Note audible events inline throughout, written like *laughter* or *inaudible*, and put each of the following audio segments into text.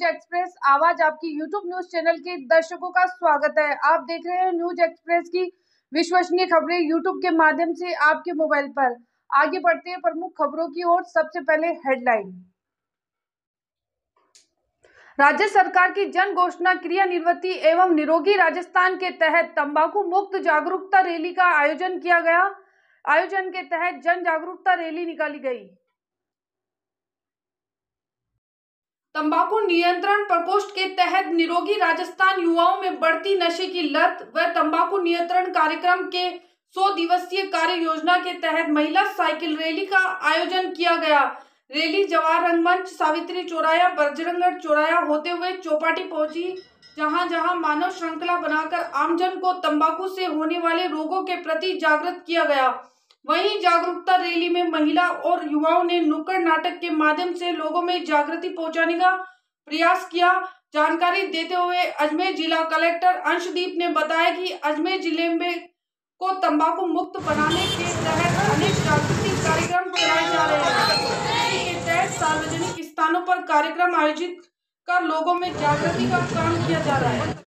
News express आवाज़ आपकी YouTube news channel के दर्शकों का स्वागत है। आप देख रहे हैं न्यूज़ एक्सप्रेस की विश्वसनीय खबरें यूट्यूब के माध्यम से आपके मोबाइल पर। आगे बढ़ते हैं प्रमुख खबरों की ओर। सबसे पहले हेडलाइन। राज्य सरकार की जन घोषणा क्रिया निवृत्ति एवं निरोगी राजस्थान के तहत तंबाकू मुक्त जागरूकता रैली का आयोजन किया गया। आयोजन के तहत जन जागरूकता रैली निकाली गई। तंबाकू नियंत्रण प्रकोष्ठ के तहत निरोगी राजस्थान युवाओं में बढ़ती नशे की लत व तंबाकू नियंत्रण कार्यक्रम के 100 दिवसीय कार्य योजना के तहत महिला साइकिल रैली का आयोजन किया गया। रैली जवाहर रंगमंच सावित्री चौराया, बजरंगगढ़ चौराया होते हुए चौपाटी पहुँची जहाँ जहाँ मानव श्रृंखला बनाकर आमजन को तंबाकू से होने वाले रोगों के प्रति जागृत किया गया। वहीं जागरूकता रैली में महिला और युवाओं ने नुक्कड़ नाटक के माध्यम से लोगों में जागृति पहुँचाने का प्रयास किया। जानकारी देते हुए अजमेर जिला कलेक्टर अंशदीप ने बताया कि अजमेर ज़िले में को तंबाकू मुक्त बनाने के तहत अनेक जागृति कार्यक्रम चलाए जा रहे हैं। के तहत सार्वजनिक स्थानों पर कार्यक्रम आयोजित कर लोगों में जागृति का काम किया जा रहा है।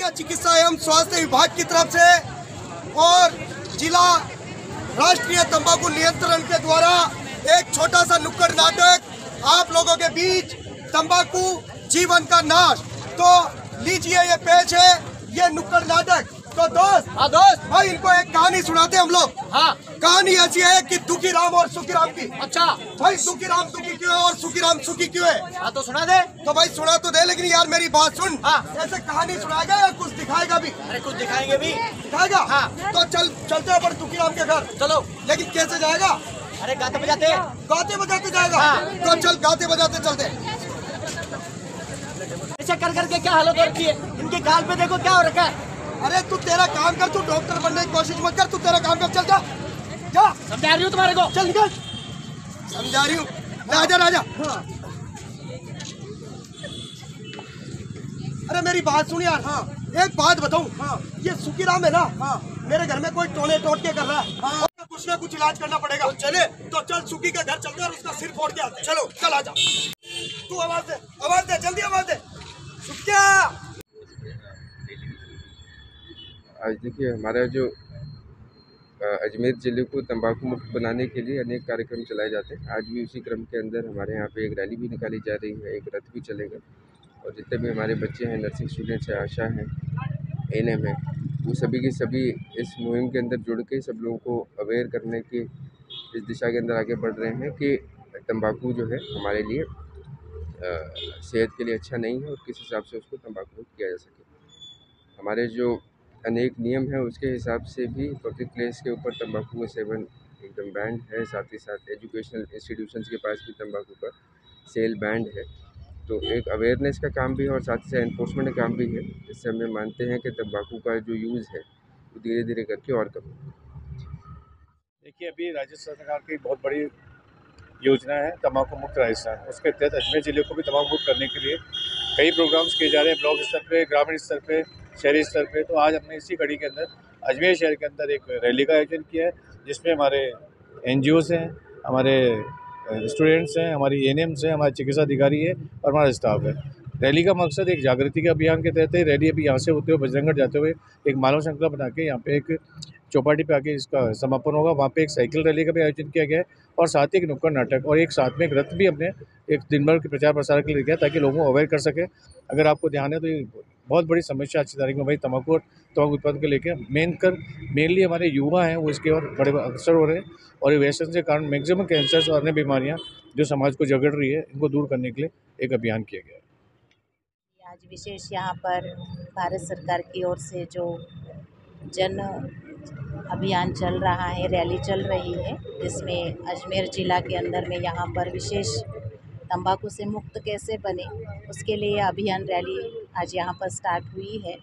मुख्य चिकित्सा एवं स्वास्थ्य विभाग की तरफ़ से और जिला राष्ट्रीय तंबाकू नियंत्रण के द्वारा एक छोटा सा नुक्कड़ नाटक आप लोगों के बीच तंबाकू जीवन का नाश। तो लीजिए ये पेज है, ये नुक्कड़ नाटक। तो दोस्त हाँ दोस्त। भाई इनको एक कहानी सुनाते हम लोग। हाँ। कहानी ऐसी है कि दुखी राम और सुखी राम की। अच्छा। भाई दुखी राम दुखी क्यों है और सुखी राम सुखी क्यों है? हाँ तो सुना दे। तो भाई सुना तो दे लेकिन यार मेरी बात सुन। हाँ। ऐसे कहानी सुनाएगा या कुछ दिखाएगा भी? अरे कुछ दिखाएँगे भी। दिखाएगा? हाँ। तो चल चलते हैं पर तुकीराम के घर। चलो। लेकिन कैसे जाएगा? अरे गाते बजाते। गाते बजाते जाएगा। हाँ। तो चल गाते बजाते चलते ऐसा कर करके क्या हालत हो रखी है? इनके गाल पे देखो क्या हो रखा है। अरे तू तेरा काम कर तू डॉक्टर बनने की कोशिश मत कर तू तेरा काम कर चल जा। जा। समझा रही हूँ तुम्हारे को? चल निकल। समझा रही हूँ। राजा राजा अरे मेरी बात सुन यार। हाँ। एक बात बताऊँ। हाँ। ये सुखी राम है ना? हाँ। मेरे घर में कोई टोने टोट के कर रहा है। हाँ। कुछ ना कुछ इलाज करना पड़ेगा। तो चले। तो चल सुखी का घर चलते और उसका सिर फोड़ के आते चलो चल आ आजा तू आवाज़ दे जल्दी आवाज़ दे सुखिया आज देखिए, हमारा जो अजमेर ज़िले को तंबाकू मुक्त बनाने के लिए अनेक कार्यक्रम चलाए जाते हैं। आज भी उसी क्रम के अंदर हमारे यहाँ पे एक रैली भी निकाली जा रही है, एक रथ भी चलेगा। और जितने भी हमारे बच्चे हैं, नर्सिंग स्टूडेंट्स हैं, आशा हैं एन एम है, वो सभी के सभी इस मुहिम के अंदर जुड़ के सब लोगों को अवेयर करने की इस दिशा के अंदर आगे बढ़ रहे हैं कि तंबाकू जो है हमारे लिए सेहत के लिए अच्छा नहीं है और किस हिसाब से उसको तंबाकू मुक्त किया जा सके। हमारे जो अनेक नियम हैं, उसके हिसाब से भी पब्लिक प्लेस के ऊपर तंबाकू का सेवन एकदम बैंड है। साथ ही साथ एजुकेशनल इंस्टीट्यूशंस के पास भी तंबाकू का सेल बैंड है। तो एक अवेयरनेस का काम भी है और साथ ही साथ इन्फोर्समेंट का काम भी है। जिससे हमें मानते हैं कि तंबाकू का जो यूज़ है, वो धीरे धीरे करके और कम देखिए, अभी राज्य सरकार की बहुत बड़ी योजना है, तम्बाकू मुक्त राजस्थान। उसके तहत अजमेर ज़िले को भी तम्बाकू मुक्त करने के लिए कई प्रोग्राम्स किए जा रहे हैं, ब्लॉक स्तर पर ग्रामीण स्तर पर शहरी स्तर पर तो आज हमने इसी कड़ी के अंदर अजमेर शहर के अंदर एक रैली का आयोजन किया है, जिसमें हमारे एन हैं, हमारे स्टूडेंट्स हैं, हमारी एन हैं, हमारे चिकित्सा अधिकारी है और हमारा स्टाफ है। रैली का मकसद एक जागृति के अभियान के तहत है। रैली अभी यहाँ से होते हुए बजरंगगढ़ जाते हुए एक मानव श्रृंखला बना के यहाँ पे एक चौपाटी पे आके इसका समापन होगा। वहाँ पे एक साइकिल रैली का भी आयोजन किया गया है और साथ ही एक नुक्कड़ नाटक और एक साथ में एक रथ भी हमने एक दिन भर के प्रचार प्रसार के लिए किया ताकि लोगों को अवेयर कर सके। अगर आपको ध्यान है तो ये बहुत बड़ी समस्या की तारीख में भाई तम्बाकू और तम्बाकू उत्पादन को लेकर मेन कर मेनली हमारे युवा हैं, वो इसके और बड़े अक्सर हो रहे हैं और ये व्यसन के कारण मैक्सिमम कैंसर्स और अन्य बीमारियाँ जो समाज को जगड़ रही है, इनको दूर करने के लिए एक अभियान किया गया आज विशेष यहाँ पर भारत सरकार की ओर से जो जन अभियान चल रहा है, रैली चल रही है, जिसमें अजमेर ज़िला के अंदर में यहाँ पर विशेष तंबाकू से मुक्त कैसे बने, उसके लिए अभियान रैली आज यहाँ पर स्टार्ट हुई है,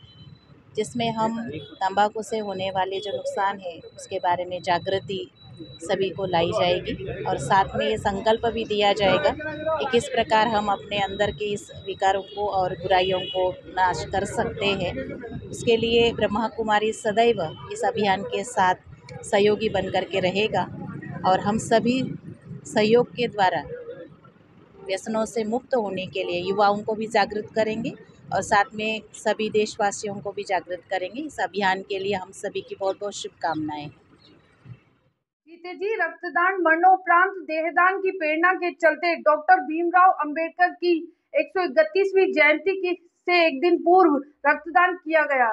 जिसमें हम तंबाकू से होने वाले जो नुकसान है, उसके बारे में जागृति सभी को लाई जाएगी और साथ में ये संकल्प भी दिया जाएगा कि किस प्रकार हम अपने अंदर के इस विकारों को और बुराइयों को नाश कर सकते हैं। उसके लिए ब्रह्मा कुमारी सदैव इस अभियान के साथ सहयोगी बन कर के रहेगा और हम सभी सहयोग के द्वारा व्यसनों से मुक्त होने के लिए युवाओं को भी जागृत करेंगे और साथ में सभी देशवासियों को भी जागृत करेंगे। इस अभियान के लिए हम सभी की बहुत बहुत शुभकामनाएँ हैं। जीते जी रक्तदान, मरणोपरांत देहदान की प्रेरणा के चलते डॉक्टर भीमराव अंबेडकर की 131वीं जयंती की से एक दिन पूर्व रक्तदान किया गया।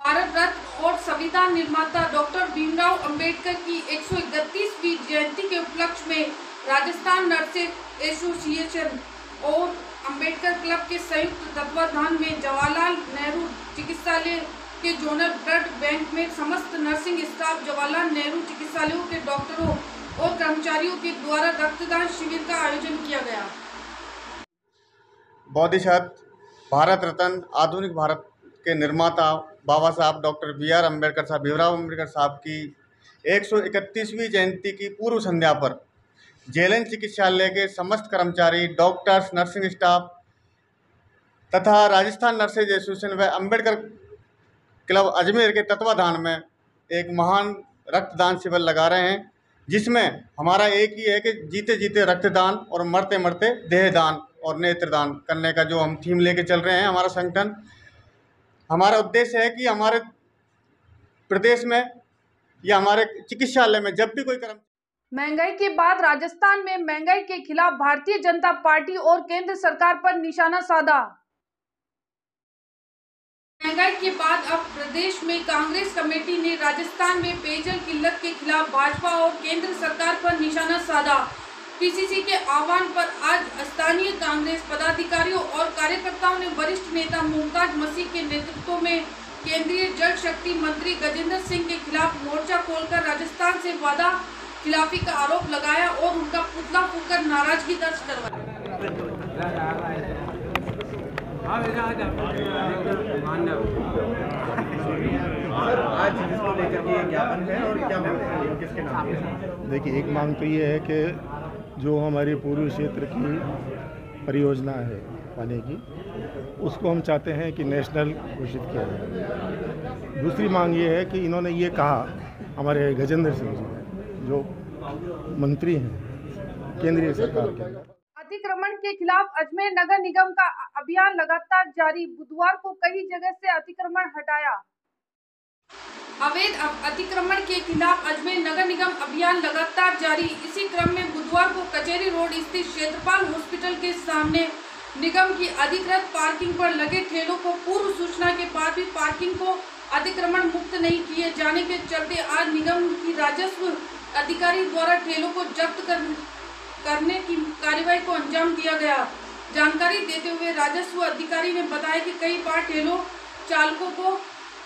भारत रत्न और संविधान निर्माता डॉक्टर भीमराव अंबेडकर की 131वीं जयंती के उपलक्ष्य में राजस्थान नर्सेज एसोसिएशन और अंबेडकर क्लब के संयुक्त तत्वाधान में जवाहरलाल नेहरू चिकित्सालय के जोनल ब्लड बैंक में समस्त नर्सिंग स्टाफ, जवाहरलाल नेहरू चिकित्सालयों के डॉक्टरों और कर्मचारियों के द्वारा रक्तदान शिविर का आयोजन किया गया। बोधिसत्व भारत रत्न, आधुनिक भारत के निर्माता बाबा साहब डॉक्टर बी आर अंबेडकर साहब, भीमराव अंबेडकर साहब की 131वीं जयंती की पूर्व संध्या पर जेएलएन चिकित्सालय के समस्त कर्मचारी, डॉक्टर्स, नर्सिंग स्टाफ तथा राजस्थान नर्सेज एसोसिएशन व अंबेडकर क्लब अजमेर के तत्वाधान में एक महान रक्तदान शिविर लगा रहे हैं, जिसमें हमारा एक ही है कि जीते जीते रक्तदान और मरते मरते देहदान और नेत्रदान करने का जो हम थीम लेके चल रहे हैं, हमारा संगठन। हमारा उद्देश्य है कि हमारे प्रदेश में या हमारे चिकित्सालय में जब भी कोई कर्म महँगाई के बाद राजस्थान में महँगाई के खिलाफ भारतीय जनता पार्टी और केंद्र सरकार पर निशाना साधा। महँगाई के बाद अब प्रदेश में कांग्रेस कमेटी ने राजस्थान में पेयजल किल्लत के खिलाफ भाजपा और केंद्र सरकार पर निशाना साधा। पीसीसी के आह्वान पर आज स्थानीय कांग्रेस पदाधिकारियों और कार्यकर्ताओं ने वरिष्ठ नेता मुमताज़ मसीह के नेतृत्व में केंद्रीय जल शक्ति मंत्री गजेंद्र सिंह के खिलाफ मोर्चा खोलकर राजस्थान से वादा खिलाफी का आरोप लगाया और उनका पुतला फूककर नाराज़गी दर्ज करवाई। देखिए, एक मांग तो ये है कि जो हमारे पूर्वी क्षेत्र की परियोजना है पानी की, उसको हम चाहते हैं कि नेशनल घोषित किया जाए। दूसरी मांग ये है कि इन्होंने ये कहा, हमारे गजेंद्र सिंह जी, जो मंत्री हैं, केंद्रीय सरकार के। अतिक्रमण के खिलाफ अजमेर नगर निगम का अभियान लगातार जारी। बुधवार को कई जगह से अतिक्रमण हटाया। अवैध अतिक्रमण के खिलाफ अजमेर नगर निगम अभियान लगातार जारी। इसी क्रम में बुधवार को कचेरी रोड स्थित क्षेत्रपाल हॉस्पिटल के सामने निगम की अधिकृत पार्किंग पर लगे ठेलों को पूर्व सूचना के बाद भी पार्किंग को अतिक्रमण मुक्त नहीं किए जाने के चलते आज निगम की राजस्व अधिकारी द्वारा ठेलों को जब्त कर करने की कार्यवाही को अंजाम दिया गया। जानकारी देते हुए राजस्व अधिकारी ने बताया कि कई बार ठेलों चालकों को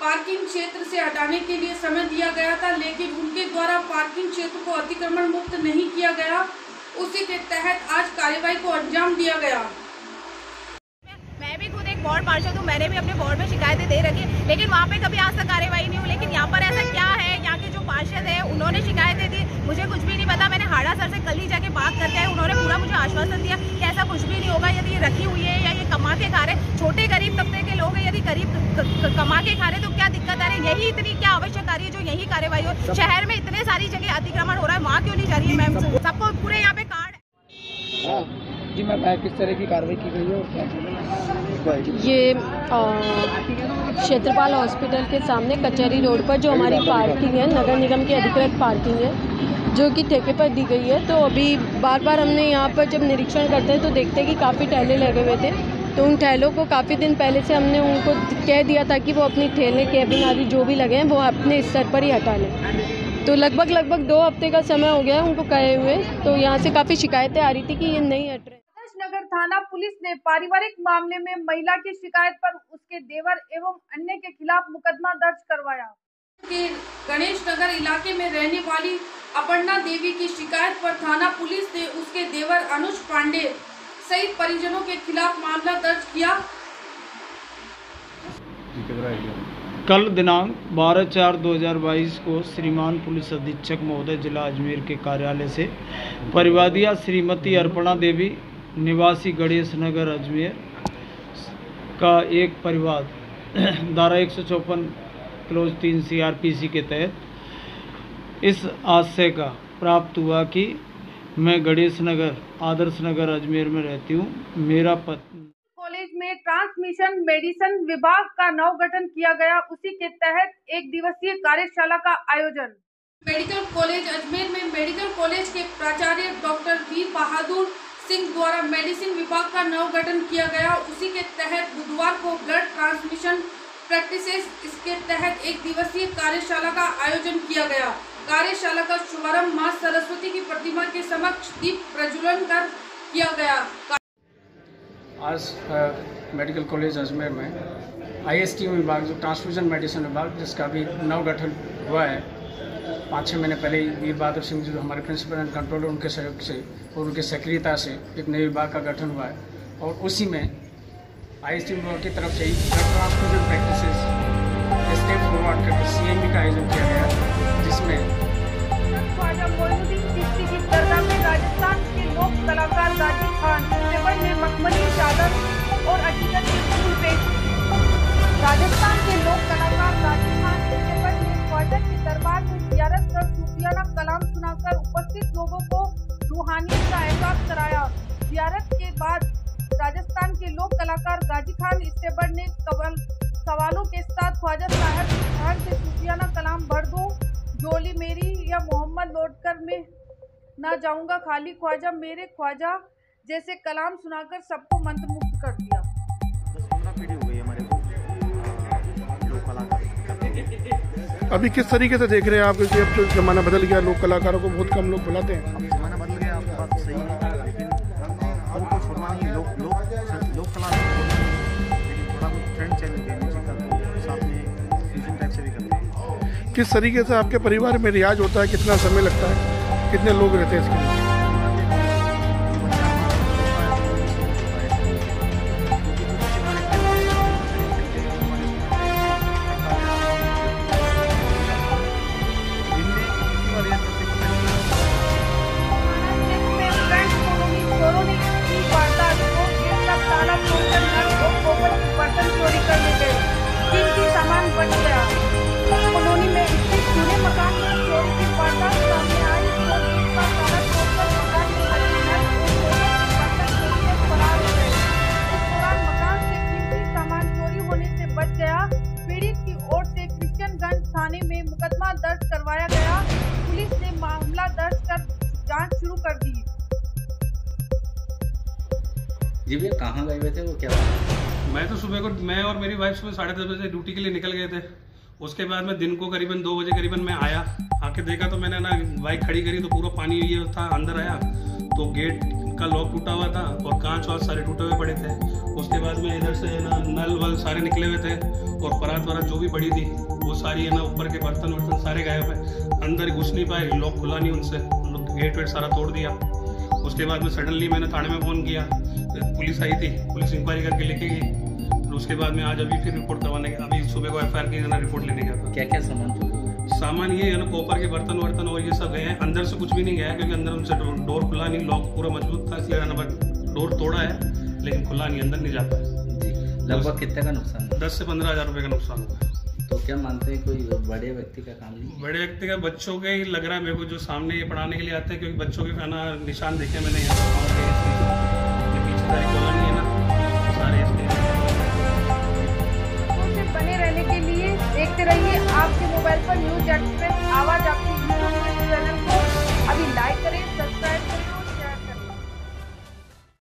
पार्किंग क्षेत्र से हटाने के लिए समय दिया गया था, लेकिन उनके द्वारा पार्किंग क्षेत्र को अतिक्रमण मुक्त नहीं किया गया। उसी के तहत आज कार्यवाही को अंजाम दिया गया। मैं भी खुद एक वार्ड पार्षद हूँ, मैंने भी अपने वार्ड में शिकायतें दे रखी लेकिन वहाँ पे कभी आज तक कार्यवाही नहीं हुई। लेकिन यहाँ पर ऐसा क्या है? जो पार्षद है उन्होंने शिकायतें दी मुझे कुछ भी नहीं पता मैंने हाड़ा सर से कल ही जाके बात करके आए उन्होंने पूरा मुझे आश्वासन दिया कि ऐसा कुछ भी नहीं होगा यदि ये रखी हुई है या ये कमा के खा रहे छोटे गरीब तबके के लोग हैं यदि गरीब कमा के खा रहे तो क्या दिक्कत आ रही है? यही इतनी क्या आवश्यक आ रही है जो यही कार्यवाही हो? शहर में इतने सारी जगह अतिक्रमण हो रहा है वहाँ क्यों नहीं जा रही है मैम? सबको पूरे यहाँ पे कार्ड जी मैं किस तरह की कार्रवाई की गई है और क्या ये क्षेत्रपाल हॉस्पिटल के सामने कचहरी रोड पर जो हमारी पार्किंग है, नगर निगम की अधिकृत पार्किंग है, जो कि ठेके पर दी गई है। तो अभी बार बार हमने यहाँ पर जब निरीक्षण करते हैं तो देखते हैं कि काफ़ी ठेले लगे हुए थे। तो उन ठेलों को काफ़ी दिन पहले से हमने उनको कह दिया था कि वो अपनी ठेले, केबिन आदि जो भी लगे हैं, वो अपने स्तर पर ही हटा लें। तो लगभग लगभग दो हफ़्ते का समय हो गया है उनको कहे हुए। तो यहाँ से काफ़ी शिकायतें आ रही थी कि ये नहीं हट रहे। थाना पुलिस ने पारिवारिक मामले में महिला की शिकायत पर उसके देवर एवं अन्य के खिलाफ मुकदमा दर्ज करवाया। के गणेश नगर इलाके में रहने वाली अपर्णा देवी की शिकायत पर थाना पुलिस ने उसके देवर अनुज पांडे सहित परिजनों के खिलाफ मामला दर्ज किया। कल दिनांक 12 चार 2022 को श्रीमान पुलिस अधीक्षक महोदय जिला अजमेर के कार्यालय से परिवादिया श्रीमती अर्पणा देवी निवासी गणेश नगर अजमेर का एक परिवार *clears throat* धारा एक सौ चौपन क्लोज तीन सीआरपीसी के तहत इस आशय का प्राप्त हुआ कि मैं गणेश नगर आदर्श नगर अजमेर में रहती हूँ। मेरा पत्नी कॉलेज में ट्रांसमिशन मेडिसिन विभाग का नव गठन किया गया। उसी के तहत एक दिवसीय कार्यशाला का आयोजन। मेडिकल कॉलेज अजमेर में मेडिकल कॉलेज के प्राचार्य डॉक्टर वी बहादुर सिंह द्वारा मेडिसिन विभाग का नव गठन किया गया। उसी के तहत बुधवार को ब्लड ट्रांसमिशन प्रैक्टिसेस इसके तहत एक दिवसीय कार्यशाला का आयोजन किया गया। कार्यशाला का शुभारंभ माँ सरस्वती की प्रतिमा के समक्ष दीप प्रज्वलन कर किया गया। आज मेडिकल कॉलेज अजमेर में आईएसटी विभाग, जो ट्रांसफ्यूजन मेडिसिन विभाग, जिसका भी नव गठन हुआ है पाँच छः महीने पहले वीर बहादुर सिंह जी जो हमारे प्रिंसिपल एंड कंट्रोलर उनके सहयोग से और उनके सक्रियता से एक नए विभाग का गठन हुआ है। और उसी में आईएसटी विभाग की तरफ़ से ही ट्रांसफ्यूजन प्रैक्टिसेस स्टेप फॉरवर्ड करके सी एम का आयोजन किया गया, जिसमें राजस्थान के लोक कलाकार खान के दरबार में जियारत कर सूफियाना कलाम सुनाकर उपस्थित लोगों को रूहानियत का एहसास कराया। जियारत के बाद राजस्थान के लोक कलाकार गाजी खान इस्तेबर ने कवल सवालों के साथ ख्वाजा साहब खान से सूफियाना कलाम भर दो। जोली मेरी या मोहम्मद लौटकर में ना जाऊँगा खाली ख्वाजा, मेरे ख्वाजा जैसे कलाम सुनाकर सबको मंत्रमुग्ध कर दिया। अभी किस तरीके से देख रहे हैं आप? क्योंकि अब तो ज़माना बदल गया लोग कलाकारों को बहुत कम लोग बुलाते हैं। जमाना बदल गया आपकी बात सही है। लेकिन हमको छोड़ना नहीं लोग कला। लेकिन थोड़ा ट्रेंड चेंज हो म्यूज़िक का तो साथ में फ्यूजन टाइप से भी करते हैं। किस तरीके से आपके परिवार में रियाज होता है? कितना समय लगता है? कितने लोग रहते हैं इसके लिए? पीड़ित की ओर से क्रिश्चियनगंज थाने में मुकदमा दर्ज करवाया जी भैया कहाँ गए हुए थे? वो क्या मैं तो सुबह को, मैं और मेरी वाइफ सुबह साढ़े दस बजे ड्यूटी के लिए निकल गए थे। उसके बाद मैं दिन को करीबन दो बजे करीबन मैं आया। आके देखा तो मैंने ना बाइक खड़ी करी तो पूरा पानी ये था, अंदर आया। तो गेट का लॉक टूटा हुआ था और कांच वाच सारे टूटे हुए पड़े थे। उसके बाद में इधर से ना, नल वल सारे निकले हुए थे और परात वरात जो भी बड़ी थी, वो सारी है ना, ऊपर के बर्तन वर्तन सारे गायब है। अंदर घुस नहीं पाए लॉक खुला नहीं उनसे। गेट वेट सारा तोड़ दिया। उसके बाद में सडनली मैंने थाने में फ़ोन किया। पुलिस आई थी पुलिस इंक्वायरी करके लेके गई। फिर उसके बाद में आज अभी फिर रिपोर्ट करवाने के अभी सुबह को एफ़ की ना रिपोर्ट लेने गया था। क्या क्या सामान था? सामान ये है ना कॉपर के बर्तन वर्तन और ये सब गए हैं। अंदर से कुछ भी नहीं गया क्योंकि अंदर उनसे डोर खुला नहीं लॉक पूरा मज़बूत था इसलिए ना डोर तोड़ा है लेकिन खुला नहीं अंदर नहीं जा पाया लगभग कितने का नुकसान दस से पंद्रह हज़ार रुपये का नुकसान हुआ। तो क्या मानते हैं कोई बड़े व्यक्ति का काम नहीं बड़े व्यक्ति का बच्चों के ही लग रहा है मेरे को जो सामने ये पढ़ाने के लिए आते हैं क्योंकि बच्चों के खाना निशान देखे मैंने यहाँ। है बने रहने के लिए देखते रहिए आपके मोबाइल पर न्यूज़ एक्सप्रेस आवाज़ आपकी